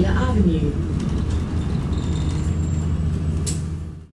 Taylor Avenue.